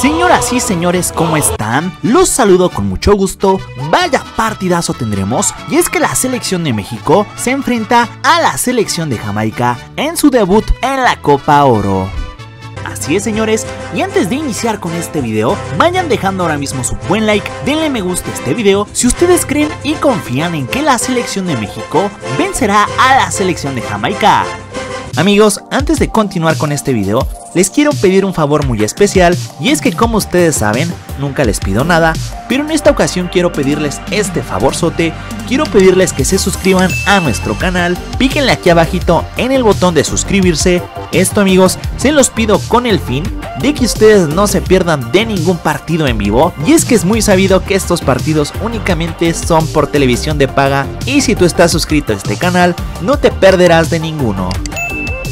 Señoras y señores, ¿cómo están? Los saludo con mucho gusto. Vaya partidazo tendremos. Y es que la selección de México se enfrenta a la selección de Jamaica en su debut en la Copa Oro. Así es señores, y antes de iniciar con este video, vayan dejando ahora mismo su buen like, denle me gusta a este video si ustedes creen y confían en que la selección de México vencerá a la selección de Jamaica. Amigos, antes de continuar con este video, les quiero pedir un favor muy especial y es que como ustedes saben, nunca les pido nada, pero en esta ocasión quiero pedirles este favorzote, quiero pedirles que se suscriban a nuestro canal, píquenle aquí abajito en el botón de suscribirse, esto amigos, se los pido con el fin de que ustedes no se pierdan de ningún partido en vivo y es que es muy sabido que estos partidos únicamente son por televisión de paga y si tú estás suscrito a este canal no te perderás de ninguno.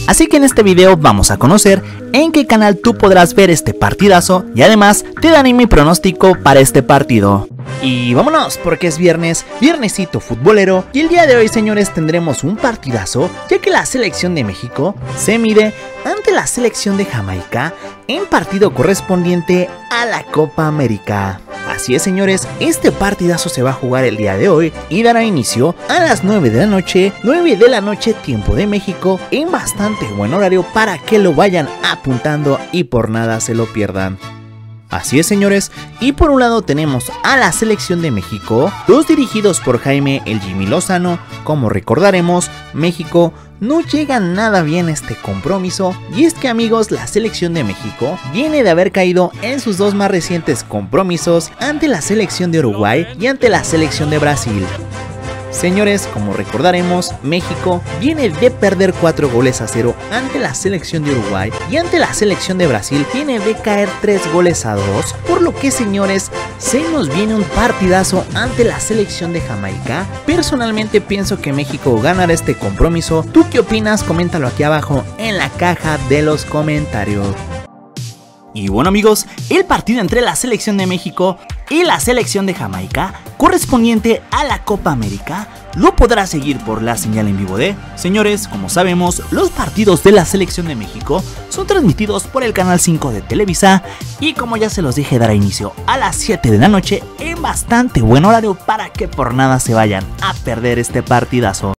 Así que en este video vamos a conocer en qué canal tú podrás ver este partidazo y además te daré mi pronóstico para este partido. Y vámonos porque es viernes, viernesito futbolero y el día de hoy señores tendremos un partidazo ya que la selección de México se mide ante la selección de Jamaica en partido correspondiente a la Copa América. Así es señores, este partidazo se va a jugar el día de hoy y dará inicio a las 9 de la noche, 9 de la noche tiempo de México, en bastante buen horario para que lo vayan apuntando y por nada se lo pierdan. Así es señores, y por un lado tenemos a la selección de México, los dirigidos por Jaime El Jimmy Lozano, como recordaremos, México no llega nada bien este compromiso y es que amigos la selección de México viene de haber caído en sus dos más recientes compromisos ante la selección de Uruguay y ante la selección de Brasil. Señores, como recordaremos, México viene de perder 4 goles a 0 ante la selección de Uruguay y ante la selección de Brasil viene de caer 3 goles a 2, por lo que señores, se nos viene un partidazo ante la selección de Jamaica. Personalmente pienso que México ganará este compromiso. ¿Tú qué opinas? Coméntalo aquí abajo en la caja de los comentarios. Y bueno amigos, el partido entre la selección de México y la selección de Jamaica, correspondiente a la Copa América, lo podrá seguir por la señal en vivo de... Señores, como sabemos, los partidos de la selección de México son transmitidos por el canal 5 de Televisa y como ya se los dije dará inicio a las 7 de la noche en bastante buen horario para que por nada se vayan a perder este partidazo.